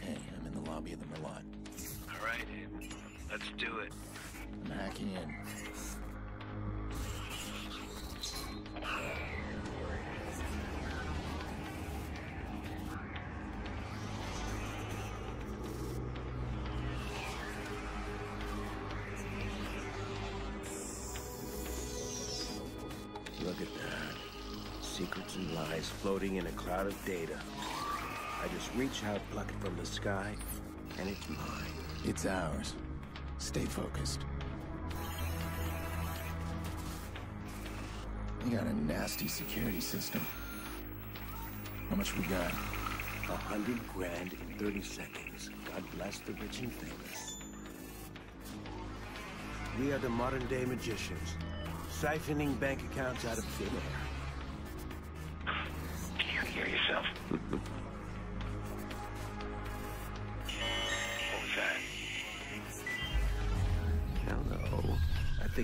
security of the Merlaut. All right, Let's do it. I'm hacking in. Look at that. Secrets and lies floating in a cloud of data. I just reach out, pluck it from the sky, and it's mine. It's ours. Stay focused. You got a nasty security system. How much we got? A hundred grand in 30 seconds. God bless the rich and famous. We are the modern day magicians, siphoning bank accounts out of thin air.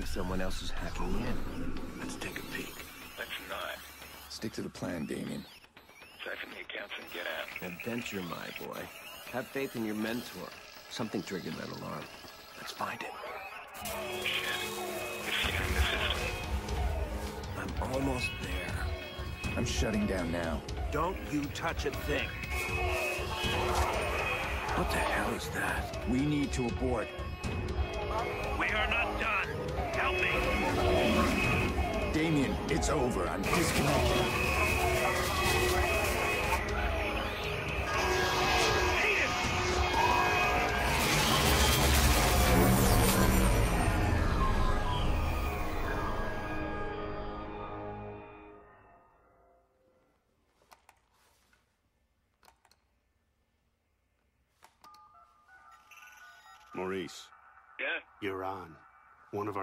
Think someone else is hacking in. Let's take a peek. Let's not. Stick to the plan, Damien. Siphon the accounts and get out. Adventure, my boy. Have faith in your mentor. Something triggered that alarm. Let's find it. Shit. It's scanning the system. I'm almost there. I'm shutting down now. Don't you touch a thing. What the hell is that? We need to abort. It's over. I'm disconnected.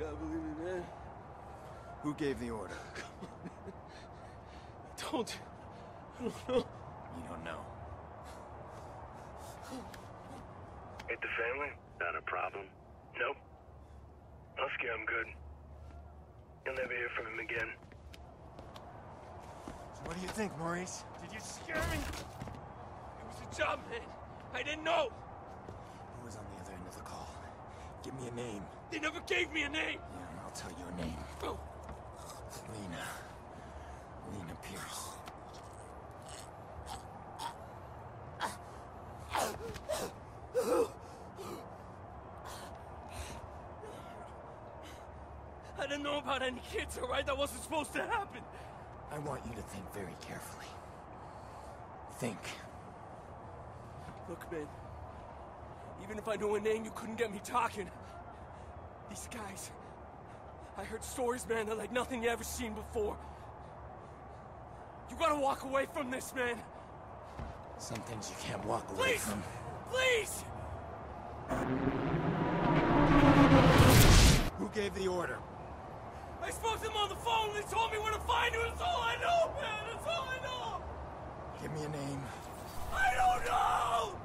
Gotta believe me, man. Who gave the order? I Don't. I don't know. You don't know. Ain't the family? Got a problem? Nope. I'll scare him good. You'll never hear from him again. So what do you think, Maurice? Did you scare me? It was a job, man. I didn't know. Who was on the other end of the call? Give me a name. They never gave me a name. Yeah, I'll tell you a name. Oh, Lena. Lena Pearce. I didn't know about any kids, all right? That wasn't supposed to happen. I want you to think very carefully. Think. Look, man. Even if I know a name, you couldn't get me talking. These guys. I heard stories, man, that like nothing you ever seen before. You gotta walk away from this, man. Some things you can't walk away from. Please! Who gave the order? I spoke to them on the phone. They told me where to find you. That's all I know, man. That's all I know. Give me a name. I don't know.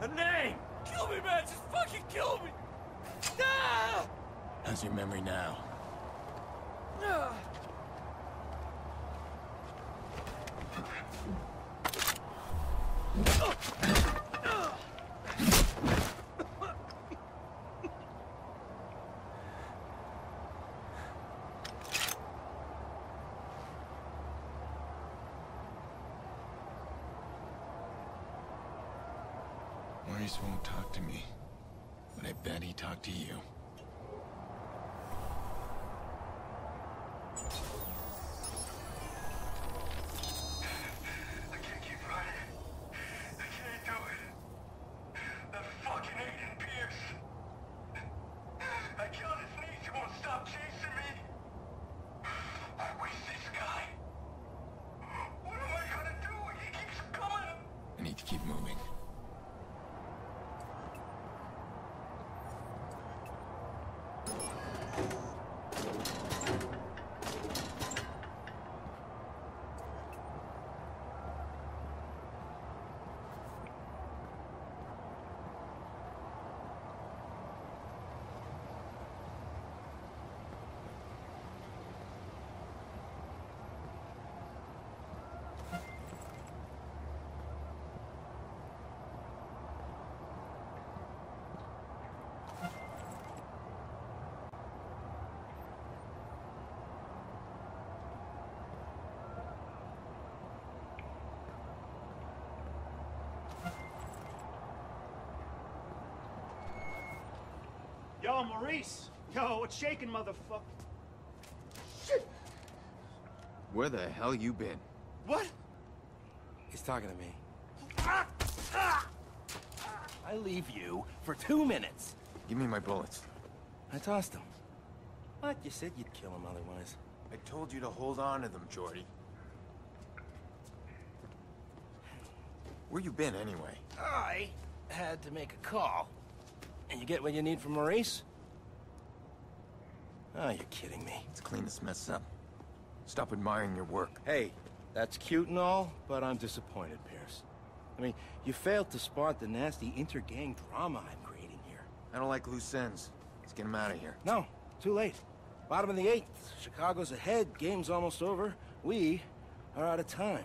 A name. Kill me, man. Just fucking kill me. Ah! How's your memory now? Ah! To me, but I bet he talked to you. I can't keep running. I can't do it. That fucking Aiden Pearce. I killed his niece. He won't stop chasing me. Where's this guy? What am I gonna do? He keeps coming. I need to keep moving. Yo, Maurice! Yo, what's shaking, motherfucker? Shit! Where the hell you been? What? He's talking to me. I leave you for two minutes. Give me my bullets. I tossed him. What? You said you'd kill him otherwise. I told you to hold on to them, Jordi. Where you been, anyway? I had to make a call. And you get what you need from Maurice? Oh, you're kidding me. Let's clean this mess up. Stop admiring your work. Hey, that's cute and all, but I'm disappointed, Pearce. I mean, you failed to spot the nasty inter-gang drama I'm creating here. I don't like loose ends. Let's get him out of here. No, too late. Bottom of the eighth. Chicago's ahead. Game's almost over. We are out of time.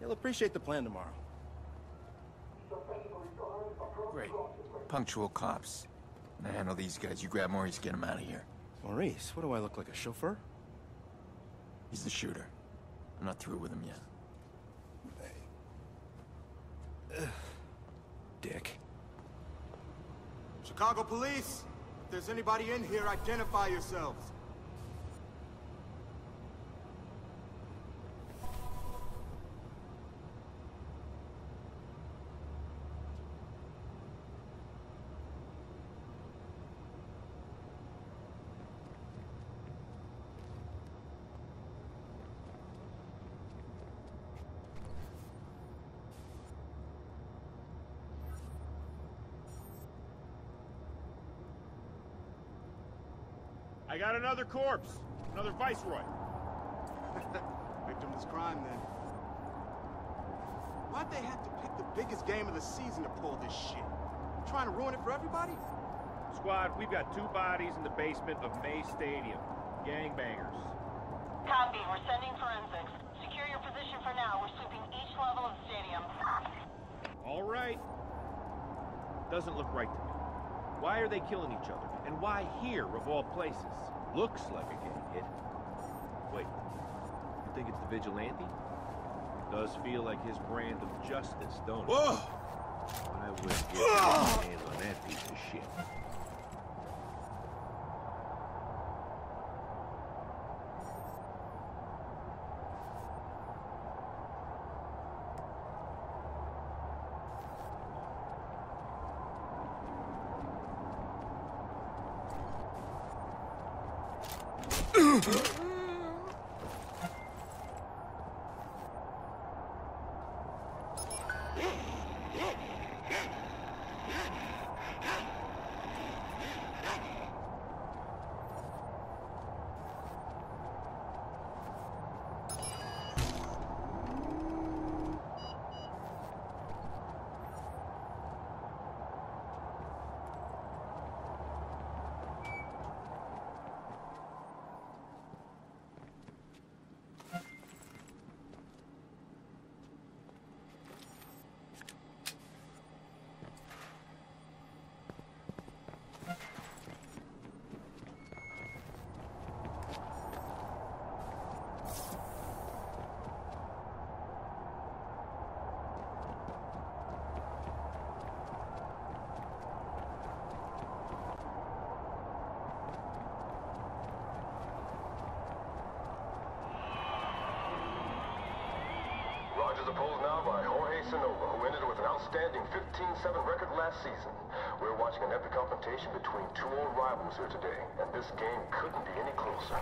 You'll appreciate the plan tomorrow. Great. Punctual cops. I handle these guys. You grab Maurice, get him out of here. Maurice, what do I look like, a chauffeur? He's the shooter. I'm not through with him yet. Dick. Chicago police, if there's anybody in here, identify yourselves. I got another corpse. Another viceroy. Victimless crime, then. Why'd they have to pick the biggest game of the season to pull this shit? Trying to ruin it for everybody? Squad, we've got two bodies in the basement of May Stadium. Gangbangers. Copy. We're sending forensics. Secure your position for now. We're sweeping each level of the stadium. All right. Doesn't look right to me. Why are they killing each other? And why here, of all places? Looks like a gang hit. Wait, you think it's the vigilante? Does feel like his brand of justice, don't it? Whoa! I would get my hands on that piece of shit. Ugh! Opposed now by Jorge Sonova, who ended with an outstanding 15-7 record last season. We're watching an epic confrontation between two old rivals here today, and this game couldn't be any closer.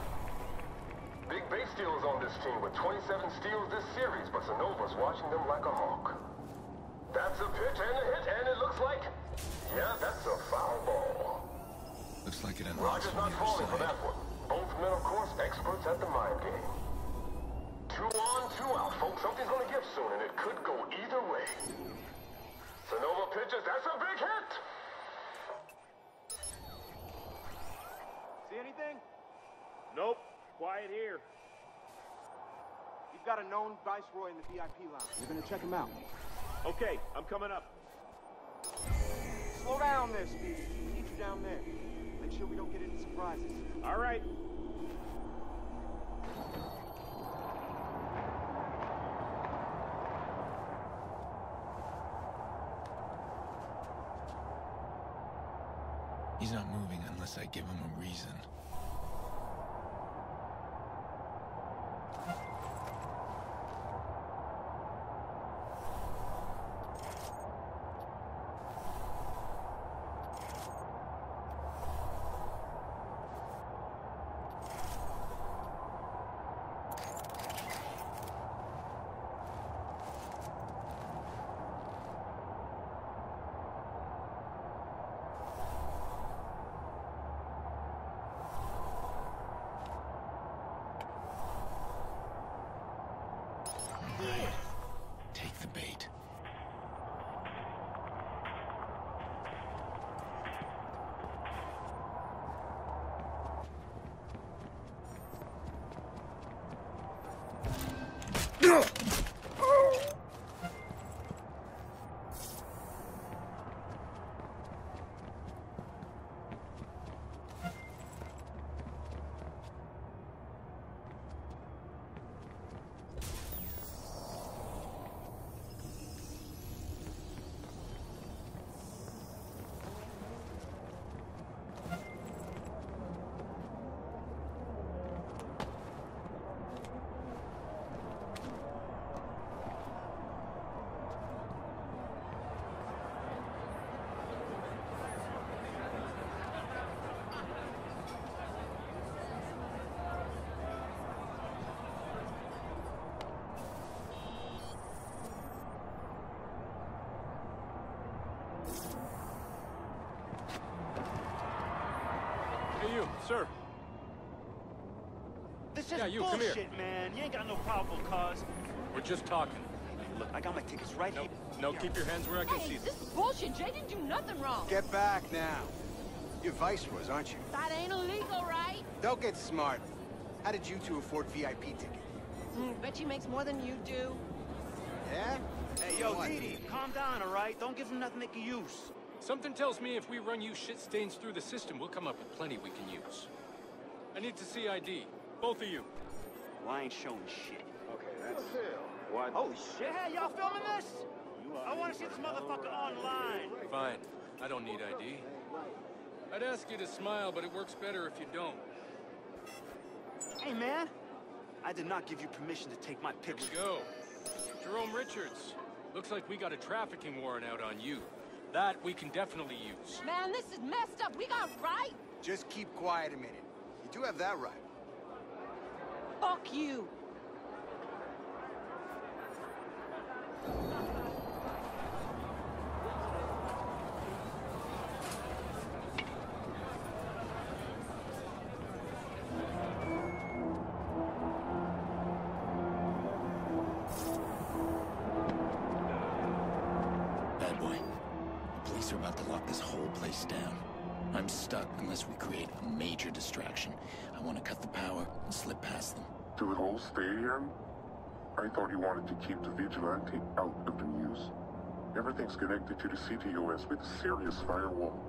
Big Base Steel is on this team with 27 steals this series, but Sonova's watching them like a hawk. That's a pitch and a hit, and it looks like... Yeah, that's a foul ball. Looks like it unlocks Rogers not falling for that one. Both men, of course, experts at the mind game. Two on, two out, folks. Something's gonna give soon, and it could go either way. Sonova pitches. That's a big hit. See anything? Nope. Quiet here. You've got a known viceroy in the VIP lounge. You're gonna check him out. Okay, I'm coming up. Slow down there, Speedy. We need you down there. Make sure we don't get any surprises. All right. He's not moving unless I give him a reason. Good. Take the bait. Hey, you, sir. This is Yeah, you, come here. bullshit, man. You ain't got no problem, cuz. We're just talking. Look, I got my tickets right No, here. no, keep your hands where I can see Hey, them. this is bullshit. Jay didn't do nothing wrong. Get back now. You're viceroys, aren't you? That ain't illegal, right? Don't get smart. How did you two afford VIP tickets? Mm, bet you makes more than you do. Yeah? Hey, yo, What? Didi, calm down, all right? Don't give him nothing they can use. Something tells me if we run you shit stains through the system, we'll come up with plenty we can use. I need to see ID. Both of you. Well, I ain't showing shit. Okay, that's... What? Holy shit. Hey, y'all filming this? I want to see this motherfucker online. Fine. I don't need ID. I'd ask you to smile, but it works better if you don't. Hey, man. I did not give you permission to take my Here picture. we go. Jerome Richards. Looks like we got a trafficking warrant out on you. That we can definitely use. Man, this is messed up. We got right. Just keep quiet a minute. You do have that right. Fuck you. Police are about to lock this whole place down. I'm stuck unless we create a major distraction. I want to cut the power and slip past them. To the whole stadium? I thought you wanted to keep the vigilante out of the news. Everything's connected to the CTOS with a serious firewall.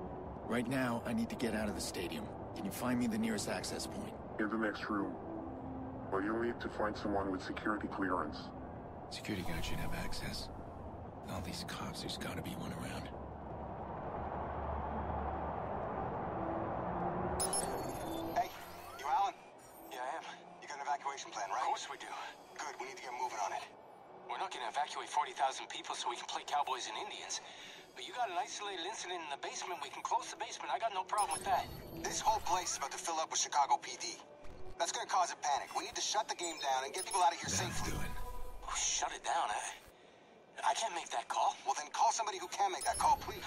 Right now, I need to get out of the stadium. Can you find me the nearest access point? In the next room. But you'll need to find someone with security clearance. Security guard should have access. All these cops, there's gotta be one around. 40,000 people so we can play cowboys and Indians. But you got an isolated incident in the basement, we can close the basement. I got no problem with that. This whole place is about to fill up with Chicago PD. That's gonna cause a panic. We need to shut the game down and get people out of here safely. Oh, shut it down. I, I can't make that call. Well, then call somebody who can make that call, please.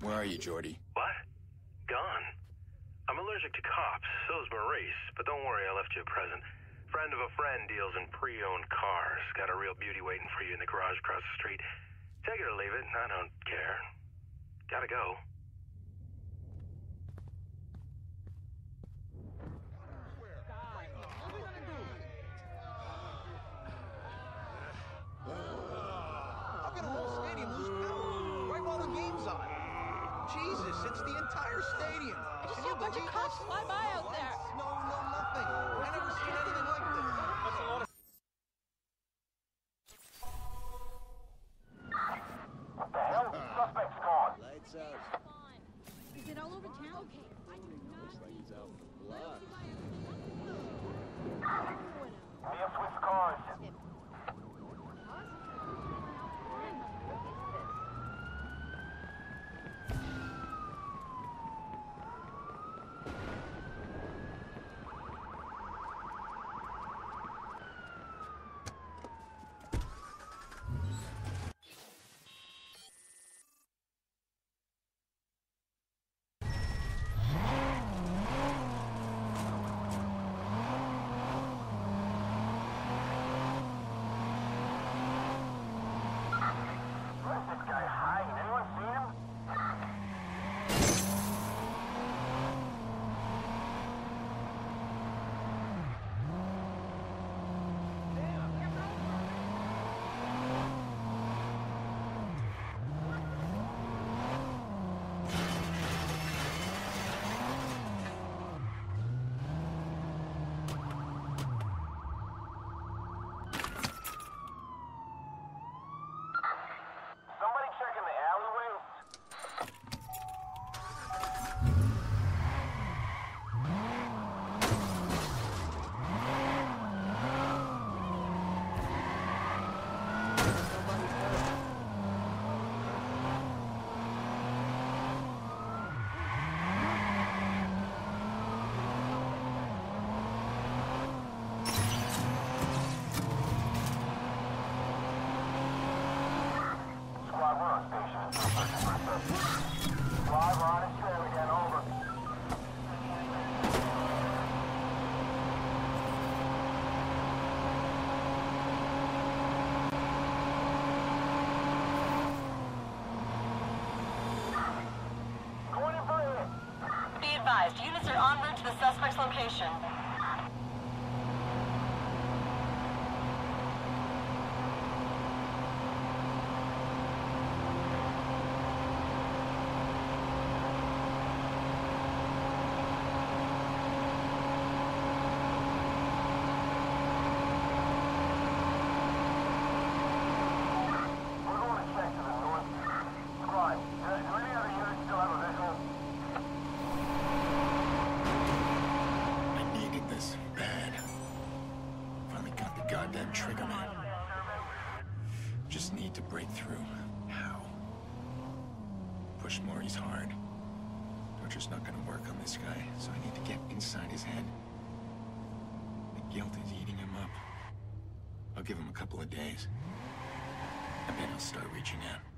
Where are you, Jordi? What? Gone. I'm allergic to cops. So's Maurice. But don't worry, I left you a present. Friend of a friend deals in pre-owned cars. Got a real beauty waiting for you in the garage across the street. Take it or leave it. I don't care. Gotta go. How can a whole stadium lose power? Right while the game's on. Jesus, it's the entire stadium. I just Can saw a bunch of cops this? fly by out there. No, no, nothing. I never seen anything like this. That's a lot of Units are en route to the suspect's location. I'll give him a couple of days. I bet he'll start reaching out.